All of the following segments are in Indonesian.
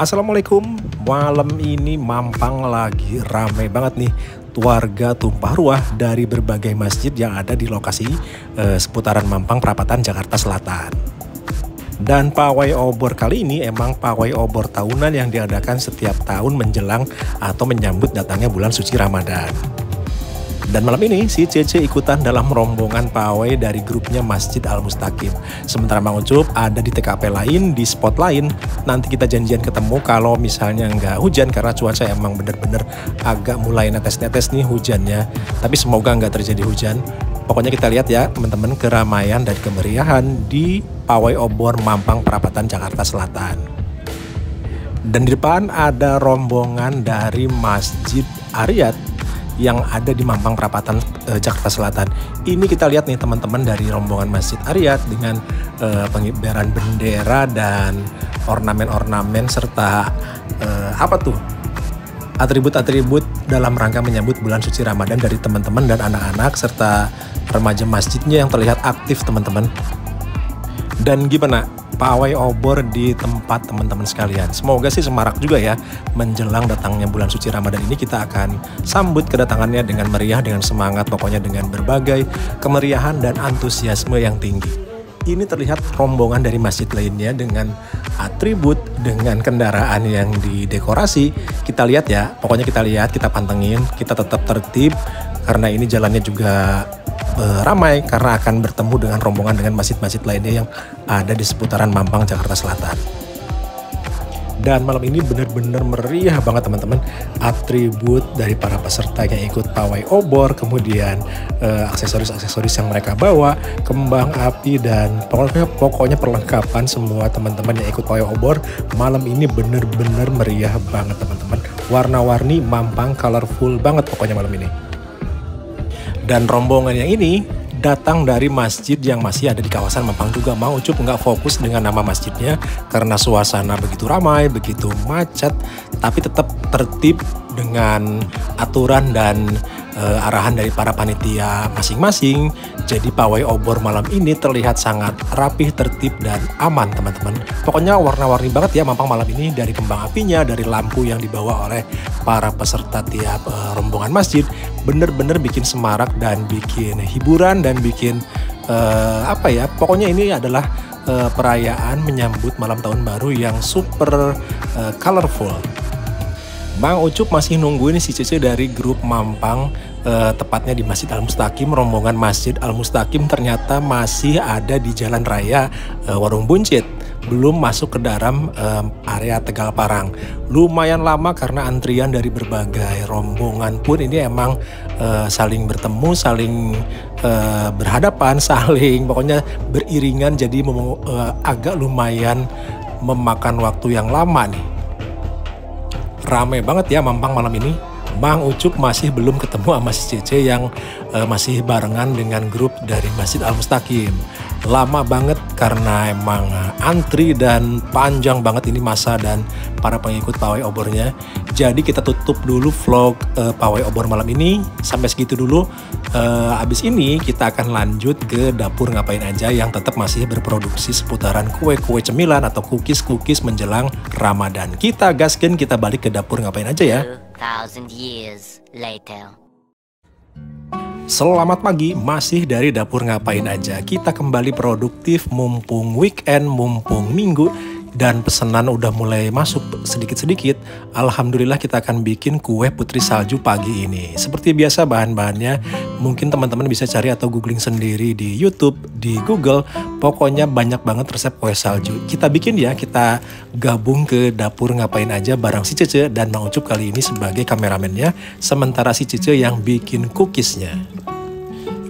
Assalamualaikum, malam ini Mampang lagi ramai banget nih warga tumpah ruah dari berbagai masjid yang ada di lokasi eh, seputaran Mampang, Perapatan, Jakarta Selatan. Dan pawai obor kali ini emang pawai obor tahunan yang diadakan setiap tahun menjelang atau menyambut datangnya bulan suci Ramadan. Dan malam ini si Cece ikutan dalam rombongan pawai dari grupnya Masjid Al Mustaqim. Sementara Mang Ucup ada di TKP lain, di spot lain. Nanti kita janjian ketemu kalau misalnya nggak hujan karena cuaca emang bener-bener agak mulai netes-netes nih hujannya. Tapi semoga nggak terjadi hujan. Pokoknya kita lihat ya teman-teman keramaian dan kemeriahan di Pawai Obor Mampang Perapatan Jakarta Selatan. Dan di depan ada rombongan dari Masjid Ariyat yang ada di Mampang Perapatan e, Jakarta Selatan. Ini kita lihat nih teman-teman dari rombongan Masjid Ariyat dengan e, pengibaran bendera dan ornamen-ornamen serta e, apa tuh atribut-atribut dalam rangka menyambut bulan suci Ramadan dari teman-teman dan anak-anak serta remaja masjidnya yang terlihat aktif teman-teman. Dan gimana pawai obor di tempat teman-teman sekalian. Semoga sih semarak juga ya menjelang datangnya bulan suci Ramadan ini kita akan sambut kedatangannya dengan meriah, dengan semangat, pokoknya dengan berbagai kemeriahan dan antusiasme yang tinggi. Ini terlihat rombongan dari masjid lainnya dengan atribut, dengan kendaraan yang didekorasi. Kita lihat ya, pokoknya kita lihat, kita pantengin, kita tetap tertib karena ini jalannya juga uh, ramai karena akan bertemu dengan rombongan dengan masjid-masjid lainnya yang ada di seputaran Mampang, Jakarta Selatan. Dan malam ini benar-benar meriah banget teman-teman atribut dari para peserta yang ikut pawai obor, kemudian uh, aksesoris-aksesoris yang mereka bawa, kembang api dan pokoknya pokoknya perlengkapan semua teman-teman yang ikut pawai obor malam ini benar-benar meriah banget teman-teman. Warna-warni, mampang, colorful banget pokoknya malam ini. Dan rombongan yang ini datang dari masjid yang masih ada di kawasan Mampang juga. Mau Ucup nggak fokus dengan nama masjidnya karena suasana begitu ramai, begitu macet, tapi tetap tertib dengan aturan dan uh, arahan dari para panitia masing-masing. Jadi pawai obor malam ini terlihat sangat rapih, tertib, dan aman teman-teman. Pokoknya warna-warni banget ya Mampang malam ini dari kembang apinya, dari lampu yang dibawa oleh para peserta tiap uh, rombongan masjid. Bener-bener bikin semarak dan bikin hiburan dan bikin uh, apa ya, pokoknya ini adalah perayaan menyambut malam tahun baru yang super uh, colorful. Bang Ucup masih nungguin si Cece dari grup Mampang uh, tepatnya di Masjid Al Mustaqim rombongan Masjid Al Mustaqim ternyata masih ada di Jalan Raya uh, Warung Buncit. Belum masuk ke dalam um, area Tegal Parang. Lumayan lama karena antrian dari berbagai rombongan pun ini emang uh, saling bertemu, saling uh, berhadapan, saling pokoknya beriringan. Jadi uh, agak lumayan memakan waktu yang lama nih rame banget ya Mampang malam ini. Mang Ucup masih belum ketemu sama si Cece yang uh, masih barengan dengan grup dari Masjid Al Mustaqim. Lama banget karena emang antri dan panjang banget ini masa dan para pengikut pawai obornya. Jadi kita tutup dulu vlog uh, pawai obor malam ini sampai segitu dulu. Uh, abis ini kita akan lanjut ke dapur ngapain aja yang tetap masih berproduksi seputaran kue-kue cemilan atau cookies-cookies menjelang Ramadan. Kita gaskin kita balik ke dapur ngapain aja ya. years later. Selamat pagi, masih dari dapur ngapain aja. Kita kembali produktif mumpung weekend, mumpung minggu dan pesanan udah mulai masuk sedikit-sedikit, alhamdulillah kita akan bikin kue putri salju pagi ini. Seperti biasa bahan-bahannya mungkin teman-teman bisa cari atau googling sendiri di YouTube, di Google. Pokoknya banyak banget resep kue salju. Kita bikin ya, kita gabung ke dapur ngapain aja bareng si Cece dan Mang Ucup kali ini sebagai kameramennya, sementara si Cece yang bikin cookiesnya.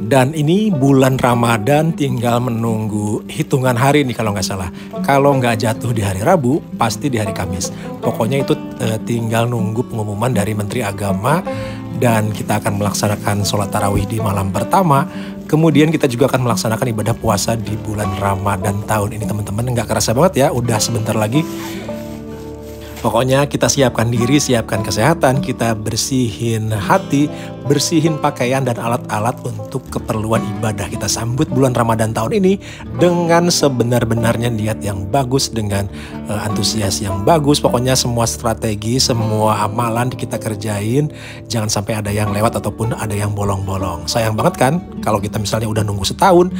Dan ini bulan Ramadan tinggal menunggu hitungan hari nih kalau nggak salah. Kalau nggak jatuh di hari Rabu, pasti di hari Kamis. Pokoknya itu e, tinggal nunggu pengumuman dari Menteri Agama dan kita akan melaksanakan sholat tarawih di malam pertama. Kemudian kita juga akan melaksanakan ibadah puasa di bulan Ramadan tahun ini teman-teman. Nggak kerasa banget ya, udah sebentar lagi Pokoknya kita siapkan diri, siapkan kesehatan, kita bersihin hati, bersihin pakaian dan alat-alat untuk keperluan ibadah. Kita sambut bulan Ramadan tahun ini dengan sebenar-benarnya niat yang bagus, dengan uh, antusias yang bagus. Pokoknya semua strategi, semua amalan kita kerjain, jangan sampai ada yang lewat ataupun ada yang bolong-bolong. Sayang banget kan kalau kita misalnya udah nunggu setahun,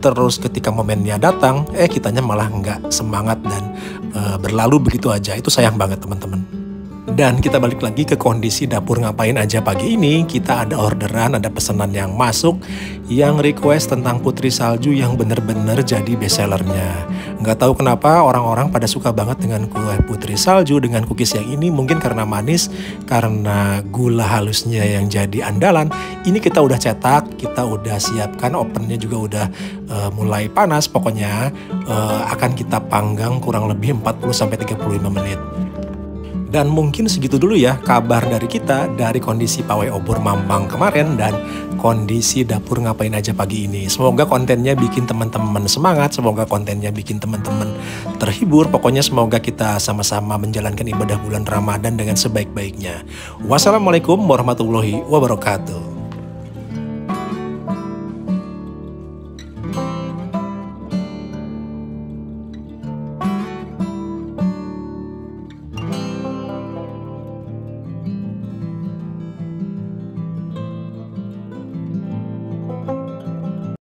terus ketika momennya datang eh kitanya malah nggak semangat dan uh, berlalu begitu aja. Itu sayang banget teman-teman dan kita balik lagi ke kondisi dapur ngapain aja pagi ini. Kita ada orderan, ada pesanan yang masuk yang request tentang putri salju yang bener-bener jadi bestsellernya. Nggak tahu kenapa orang-orang pada suka banget dengan kue putri salju dengan cookies yang ini. Mungkin karena manis, karena gula halusnya yang jadi andalan. Ini kita udah cetak, kita udah siapkan, opennya juga udah uh, mulai panas. Pokoknya uh, akan kita panggang kurang lebih 40-35 menit. Dan mungkin segitu dulu ya kabar dari kita dari kondisi pawai obor Mampang kemarin dan kondisi dapur ngapain aja pagi ini. Semoga kontennya bikin teman-teman semangat, semoga kontennya bikin teman-teman terhibur. Pokoknya semoga kita sama-sama menjalankan ibadah bulan Ramadan dengan sebaik-baiknya. Wassalamualaikum warahmatullahi wabarakatuh.